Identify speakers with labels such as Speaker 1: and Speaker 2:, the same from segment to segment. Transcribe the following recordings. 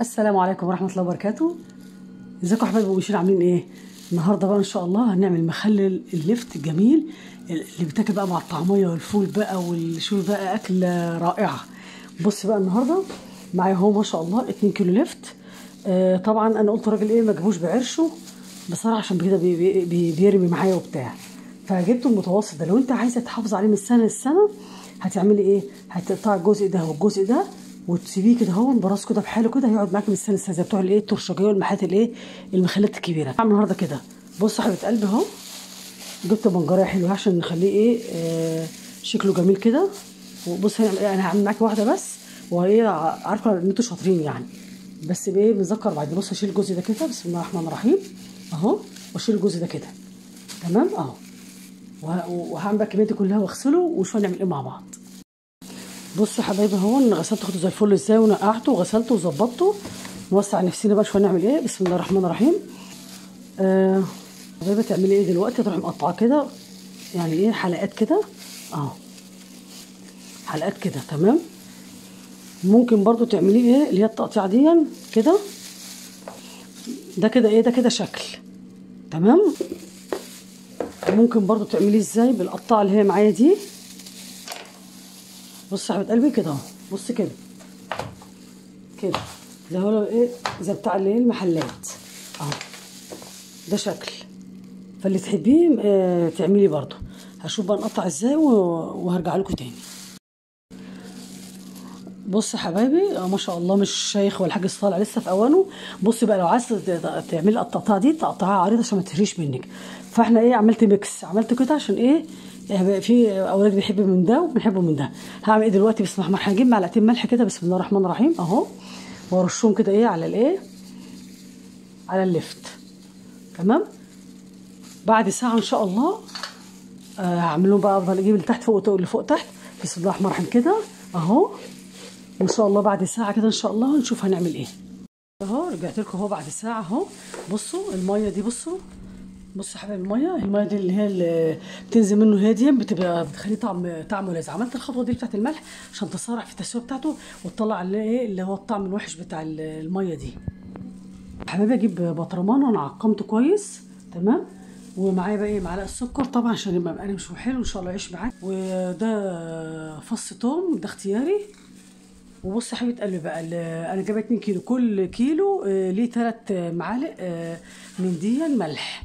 Speaker 1: السلام عليكم ورحمة الله وبركاته. ازيكم حبايبي ومشين عاملين إيه؟ النهارده بقى إن شاء الله هنعمل مخلل اللفت الجميل اللي بيتاكل بقى مع الطعمية والفول بقى والشوي بقى أكلة رائعة. بص بقى النهارده معايا أهو ما شاء الله 2 كيلو لفت آه طبعا أنا قلت راجل إيه ما جابوش بعرشه. بصراحة عشان كده بي بي بي بيرمي معايا وبتاع. فجبته المتوسط ده. لو أنت عايزة تحافظ عليه من سنة لسنة هتعملي إيه؟ هتقطعي الجزء ده والجزء ده وتسيبيه كده اهو براسه كده بحاله كده هيقعد معاك من السنة لسنه زي بتوع الايه الترشجيه والمحات الايه المخلات الكبيرة. هعمل النهارده كده. بص حبيبه قلبي اهو جبت بنجريه حلوة عشان نخليه إيه آه شكله جميل كده. وبص أنا هعمل معاكي واحدة بس وهي عارفة ان أنتوا شاطرين يعني. بس بايه بنذكر بعد. بص اشيل الجزء ده كده بسم الله الرحمن الرحيم. اهو واشيل الجزء ده كده. تمام؟ اهو. وهعمل بقى الكمية دي كلها واغسله وشوية نعمل إيه مع بعض. بصوا يا حبايبي اهو أنا غسلت خده زي الفل إزاي؟ ونقعته وغسلته وظبطته. نوسع نفسنا بقى شوية نعمل إيه؟ بسم الله الرحمن الرحيم. آه حبايبي تعملي إيه دلوقتي؟ تروحي مقطعاه كده يعني إيه حلقات كده. اهو حلقات كده تمام؟ ممكن برضو تعمليه إيه؟ اللي هي التقطيعه دي كده. ده كده إيه؟ ده كده شكل تمام؟ ممكن برضو تعمليه إزاي؟ بالقطاعه اللي هي معايا دي. بص يا حبيبه قلبي كده اهو. بص كده. كده. زي هو إيه زي بتاع اللي المحلات. اهو. ده شكل. فاللي تحبيه آه تعملي برضو هشوف بقى نقطع إزاي وهرجع لكم تاني. بص يا حبايبي ما شاء الله مش شيخ ولا حاجة طالع لسه في أوانه. بصي بقى لو عايز تعملي القطعة دي تقطعها عريضة عشان ما تهريش منك. فاحنا إيه عملت ميكس. عملت كده عشان إيه في أولاد بيحبوا من ده وبنحبوا من ده. هعمل إيه دلوقتي؟ بسم الله الرحمن هجيب معلقتين ملح كده. بسم الله الرحمن الرحيم. أهو. وأرشهم كده إيه على الإيه؟ على اللفت تمام؟ بعد ساعة إن شاء الله آه هعملهم بقى أفضل. أجيب اللي تحت فوق اللي فوق تحت. بسم الله الرحمن الرحيم كده. أهو. إن شاء الله بعد ساعة كده إن شاء الله نشوف هنعمل إيه. أهو رجعت لكم أهو بعد ساعة أهو. بصوا المية دي بصوا. بصوا يا حبايبي الميه الميه دي اللي هي اللي بتنزل منه هاديه بتبقى بتخليه طعم طعمه لذيذ عملت الخطوة دي بتاعت الملح عشان تسرع في التسوية بتاعته وتطلع اللي هو الطعم الوحش بتاع الميه دي. حبايبي أجيب بطرمان وأنا عقمته كويس. تمام؟ ومعايا بقى إيه؟ معلقة سكر طبعا عشان يبقى مقرمش وحلو إن شاء الله يعيش معاك. وده فص توم. ده اختياري. وبص يا حبيبه قلبي بقى. أنا جايبة 2 كيلو. كل كيلو ليه 3 معالق من دي ملح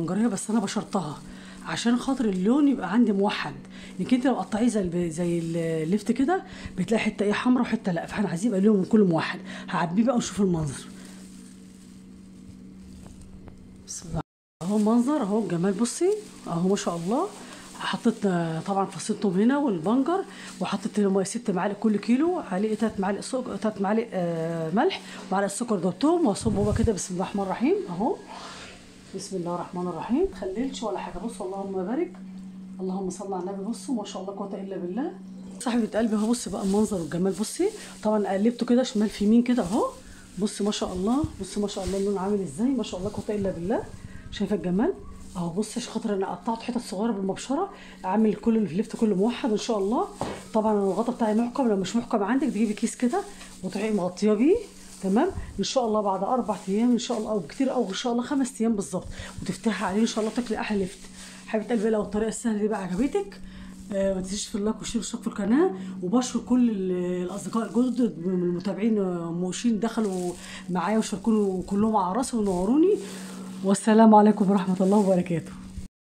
Speaker 1: جريه بس أنا بشرطها عشان خاطر اللون يبقى عندي موحد. إنك أنت لو قطعيه زي زي اللفت كده بتلاقي حتة إيه حمراء وحتة لأ. فاحنا عايزين يبقى لون كله موحد. هعبيه بقى ونشوف المنظر. بسم الله. أهو المنظر أهو الجمال. بصي أهو ما شاء الله. حطيت طبعا فص الثوم هنا والبنجر وحطيت ست معالق كل كيلو عليه ثلاث معالق سكر ثلاث معالق آه ملح ومعلقه سكر ده توم واصبه بقى كده بسم الله الرحمن الرحيم. أهو. بسم الله الرحمن الرحيم. تخللش ولا حاجة. بص اللهم بارك. اللهم صل على النبي. بصوا ما شاء الله قوة إلا بالله. صاحبة قلبي اهو بصي بقى المنظر والجمال. بصي طبعا قلبته كده شمال في يمين كده اهو. بصي ما شاء الله. بصي ما شاء الله اللون عامل إزاي؟ ما شاء الله قوة إلا بالله. شايفة الجمال؟ اهو بص عشان خاطر أنا قطعت حتت صغيرة بالمبشرة. اعمل كل اللفت كله موحد ان شاء الله. طبعا الغطا بتاعي محكم. لو مش محكم عندك تجيبي كيس كده وتروحي مغطيه بيه. تمام؟ إن شاء الله بعد أربع أيام إن شاء الله أو كتير أو إن شاء الله خمس أيام بالظبط. وتفتحي عليه إن شاء الله تاكلي أحلى لفت. حبيبة قلبي لو الطريقة السهلة دي بقى عجبتك آه ما تنسيش في ال like وال share والاشتراك في القناة. وبشكر كل الأصدقاء الجدد من المتابعين موشين دخلوا معايا وشاركوني كلهم على راسي ونوروني. والسلام عليكم ورحمة الله وبركاته.